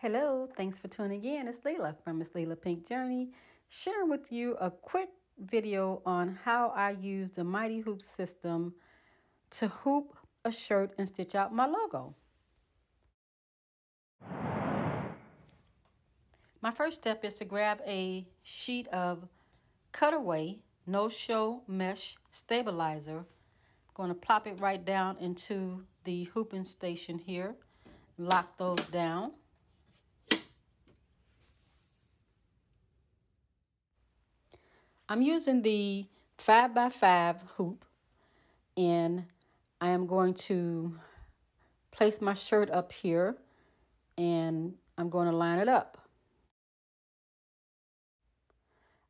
Hello, thanks for tuning in. It's Lela from Mz Lela Pink Journey, sharing with you a quick video on how I use the Mighty Hoop system to hoop a shirt and stitch out my logo. My first step is to grab a sheet of cutaway no-show mesh stabilizer. I'm going to plop it right down into the hooping station here. Lock those down. I'm using the 5 by 5 hoop and I am going to place my shirt up here and I'm going to line it up.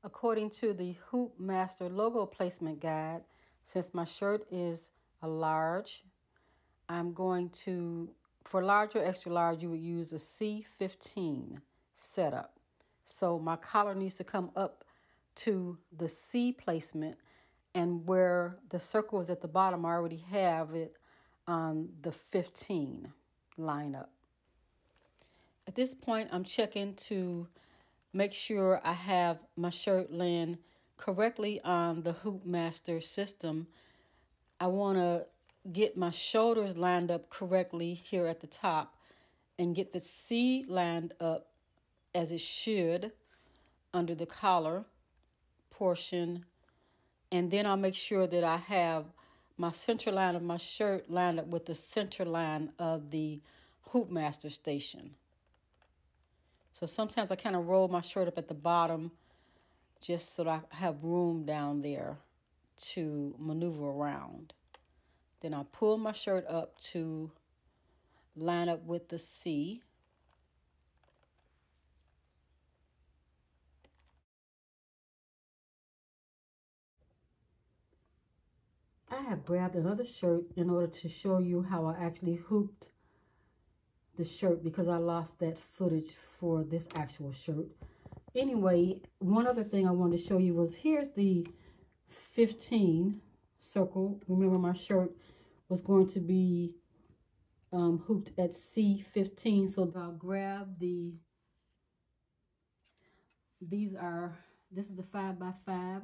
According to the Hoop Master logo placement guide, since my shirt is a large, I'm going to, for large or extra large, you would use a C15 setup. So my collar needs to come up to the C placement and where the circle is at the bottom, I already have it on the 15 lineup. At this point, I'm checking to make sure I have my shirt laying correctly on the Hoop Master system. I want to get my shoulders lined up correctly here at the top and get the C lined up as it should under the collar portion and then I'll make sure that I have my center line of my shirt lined up with the center line of the hoop master station. So sometimes I kind of roll my shirt up at the bottom just so that I have room down there to maneuver around. Then I pull my shirt up to line up with the C. I have grabbed another shirt in order to show you how I actually hooped the shirt because I lost that footage for this actual shirt. Anyway, one other thing I wanted to show you was here's the 15 circle. Remember my shirt was going to be um, hooped at C15. So I'll grab the, these are, this is the 5 by 5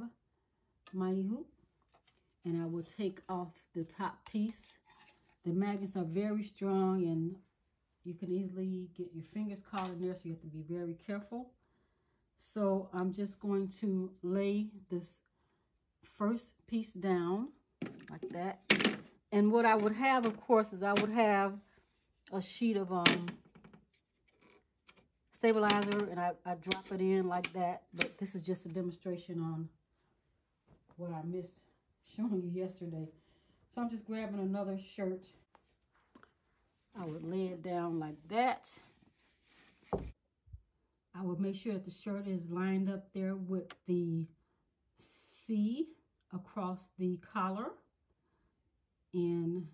mighty hoop and I will take off the top piece. The magnets are very strong and you can easily get your fingers caught in there so you have to be very careful. So I'm just going to lay this first piece down like that. And what I would have, of course, is I would have a sheet of um, stabilizer and I, I drop it in like that. But this is just a demonstration on what I missed showing you yesterday. So I'm just grabbing another shirt. I would lay it down like that. I would make sure that the shirt is lined up there with the C across the collar. And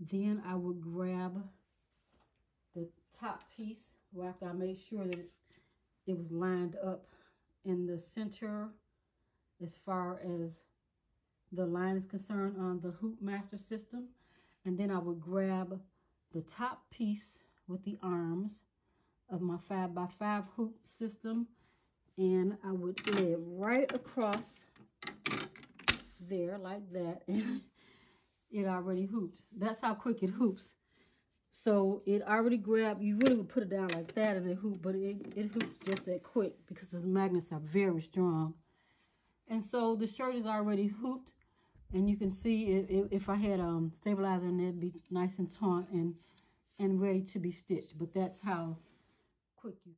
then I would grab the top piece after I made sure that it was lined up in the center as far as the line is concerned on the Hoop Master system. And then I would grab the top piece with the arms of my 5x5 hoop system and I would lay it right across there like that and it already hooped. That's how quick it hoops. So it already grabbed, you really would put it down like that and it hoop, but it, it hoops just that quick because those magnets are very strong. And so the shirt is already hooped. And you can see if, if I had um stabilizer in there, it'd be nice and taut and, and ready to be stitched. But that's how quick you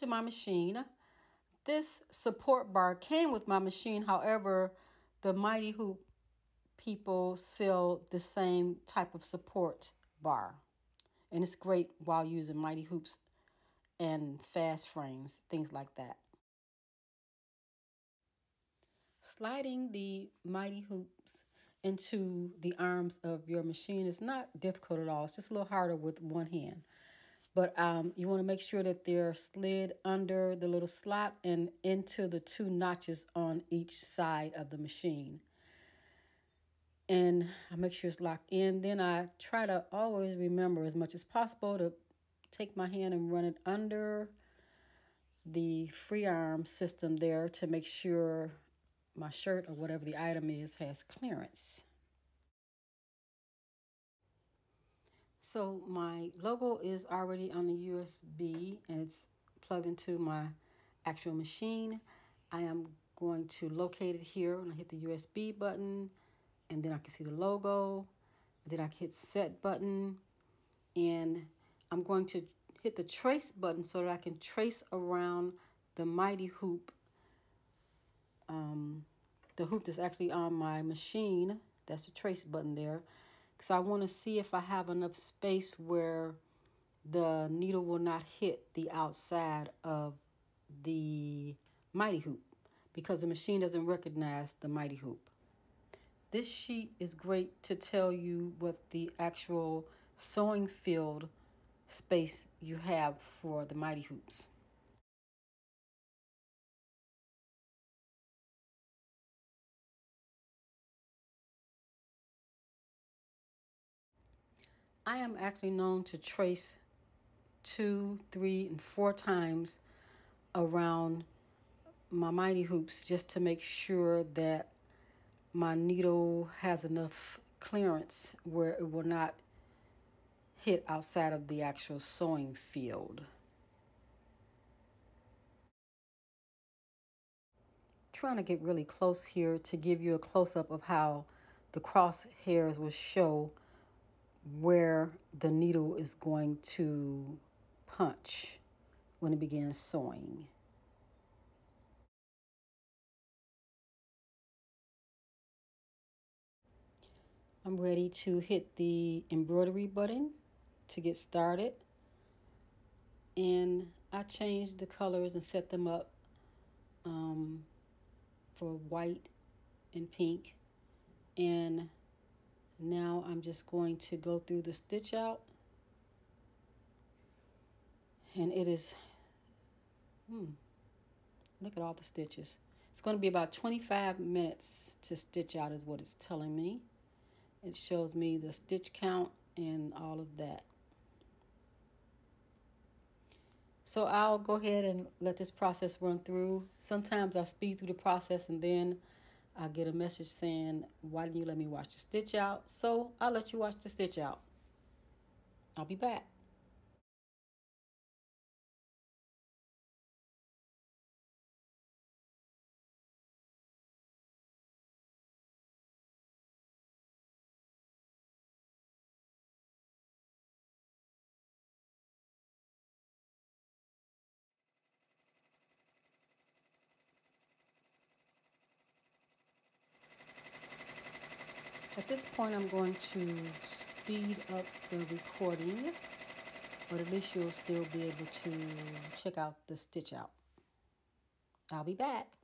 to my machine. This support bar came with my machine. However, the Mighty Hoop people sell the same type of support bar. And it's great while using Mighty Hoops and fast frames, things like that. Sliding the mighty hoops into the arms of your machine is not difficult at all. It's just a little harder with one hand. But um, you want to make sure that they're slid under the little slot and into the two notches on each side of the machine. And I make sure it's locked in. Then I try to always remember as much as possible to take my hand and run it under the free arm system there to make sure my shirt or whatever the item is has clearance. So my logo is already on the USB and it's plugged into my actual machine. I am going to locate it here and I hit the USB button and then I can see the logo. Then I can hit set button and I'm going to hit the trace button so that I can trace around the mighty hoop um, the hoop that's actually on my machine that's the trace button there because I want to see if I have enough space where the needle will not hit the outside of the mighty hoop because the machine doesn't recognize the mighty hoop. This sheet is great to tell you what the actual sewing field space you have for the mighty hoops. I am actually known to trace two, three, and four times around my mighty hoops just to make sure that my needle has enough clearance where it will not hit outside of the actual sewing field. Trying to get really close here to give you a close-up of how the crosshairs will show where the needle is going to punch when it begins sewing. I'm ready to hit the embroidery button to get started. And I changed the colors and set them up um, for white and pink. And now I'm just going to go through the stitch out. And it is, hmm, look at all the stitches. It's going to be about 25 minutes to stitch out is what it's telling me. It shows me the stitch count and all of that. So I'll go ahead and let this process run through. Sometimes I speed through the process and then I get a message saying, why didn't you let me watch the stitch out? So I'll let you watch the stitch out. I'll be back. At this point, I'm going to speed up the recording, but at least you'll still be able to check out the stitch out. I'll be back.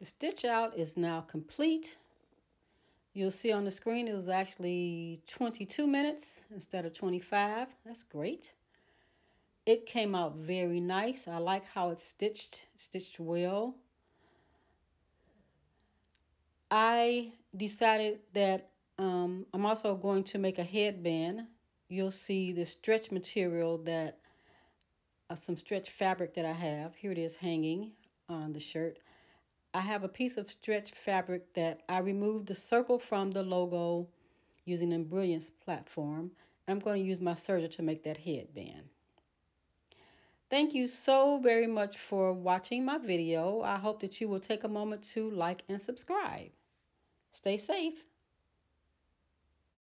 The stitch out is now complete. You'll see on the screen it was actually 22 minutes instead of 25. That's great. It came out very nice. I like how it's stitched, stitched well. I decided that um, I'm also going to make a headband. You'll see the stretch material that, uh, some stretch fabric that I have. Here it is hanging on the shirt. I have a piece of stretch fabric that I removed the circle from the logo using Embrilliance platform. I'm going to use my serger to make that headband. Thank you so very much for watching my video. I hope that you will take a moment to like and subscribe. Stay safe.